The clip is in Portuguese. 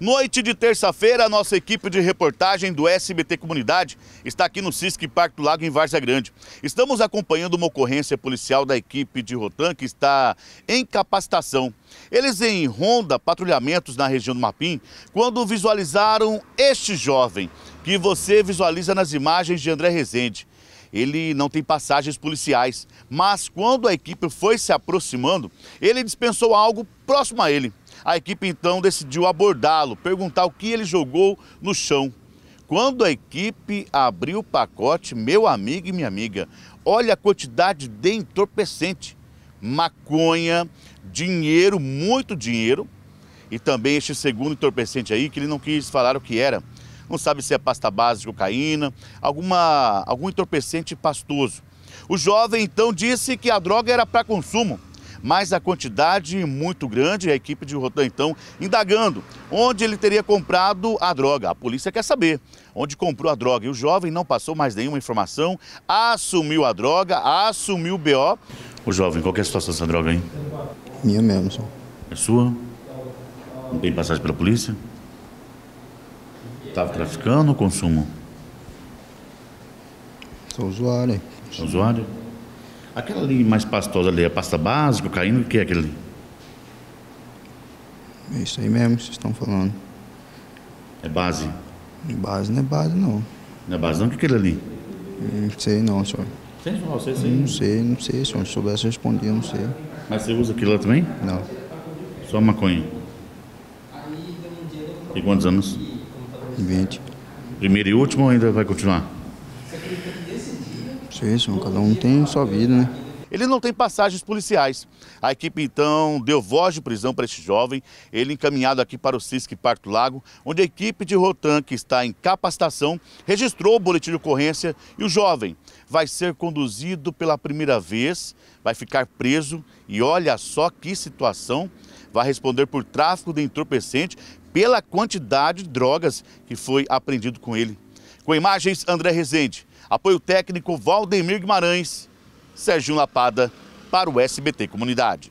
Noite de terça-feira, a nossa equipe de reportagem do SBT Comunidade está aqui no Cisque Parque do Lago, em Várzea Grande. Estamos acompanhando uma ocorrência policial da equipe de Rotan, que está em capacitação. Eles em ronda patrulhamentos na região do Mapim, quando visualizaram este jovem, que você visualiza nas imagens de André Rezende. Ele não tem passagens policiais, mas quando a equipe foi se aproximando, ele dispensou algo próximo a ele. A equipe então decidiu abordá-lo, perguntar o que ele jogou no chão. Quando a equipe abriu o pacote, meu amigo e minha amiga, olha a quantidade de entorpecente, maconha, dinheiro, muito dinheiro, e também este segundo entorpecente aí que ele não quis falar o que era. Não sabe se é pasta base de cocaína, alguma, algum entorpecente pastoso. O jovem então disse que a droga era para consumo mas a quantidade muito grande, a equipe de Rotan então indagando onde ele teria comprado a droga. A polícia quer saber onde comprou a droga e o jovem não passou mais nenhuma informação, assumiu a droga, assumiu o BO. O jovem, qual é a situação dessa droga aí? Minha mesmo, só. É sua? Não tem passagem pela polícia? Estava traficando ou consumo? Sou usuário. É usuário? Aquela ali mais pastosa ali, a pasta básica, caindo, o que é aquele ali? É isso aí mesmo que vocês estão falando. É base? Base não é base, não. Não é base não? O que é aquele ali? Não sei não, senhor. Sem falar, você Não sei, não sei, senhor. Se soubesse responder, não sei. Mas você usa aquilo lá também? Não. Só maconha? E quantos anos? 20. Primeiro e último ou ainda vai continuar? Sei, senhor. Cada um tem sua vida, né? Ele não tem passagens policiais. A equipe então deu voz de prisão para este jovem, ele encaminhado aqui para o CISC Parque do Lago, onde a equipe de Rotan, que está em capacitação, registrou o boletim de ocorrência e o jovem vai ser conduzido pela primeira vez, vai ficar preso e olha só que situação, vai responder por tráfico de entorpecente pela quantidade de drogas que foi apreendido com ele. Com imagens, André Rezende. Apoio técnico Valdemir Guimarães. Serginho Lapada para o SBT Comunidade.